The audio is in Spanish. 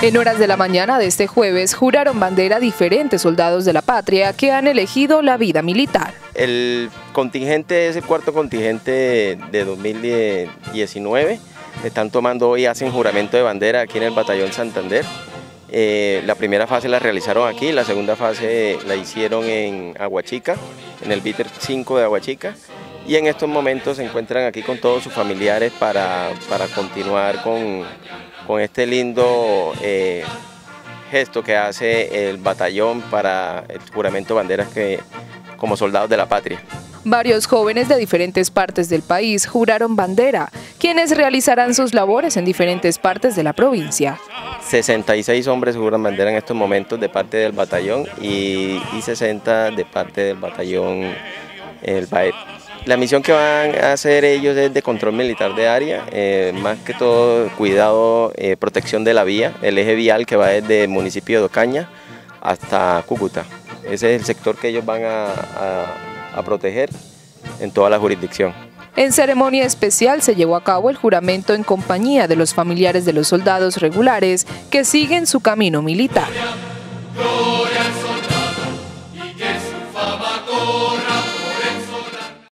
En horas de la mañana de este jueves juraron bandera diferentes soldados de la patria que han elegido la vida militar. El contingente es el cuarto contingente de 2019. Están tomando hoy, hacen juramento de bandera aquí en el Batallón Santander. Eh, la primera fase la realizaron aquí, la segunda fase la hicieron en Aguachica, en el Bitter 5 de Aguachica. Y en estos momentos se encuentran aquí con todos sus familiares para, para continuar con, con este lindo eh, gesto que hace el batallón para el juramento de banderas que, como soldados de la patria. Varios jóvenes de diferentes partes del país juraron bandera, quienes realizarán sus labores en diferentes partes de la provincia. 66 hombres juran bandera en estos momentos de parte del batallón y, y 60 de parte del batallón el BAEP. La misión que van a hacer ellos es de control militar de área, eh, más que todo cuidado, eh, protección de la vía, el eje vial que va desde el municipio de Ocaña hasta Cúcuta. Ese es el sector que ellos van a, proteger en toda la jurisdicción. En ceremonia especial se llevó a cabo el juramento en compañía de los familiares de los soldados regulares que siguen su camino militar. Gloria, al soldado y que fama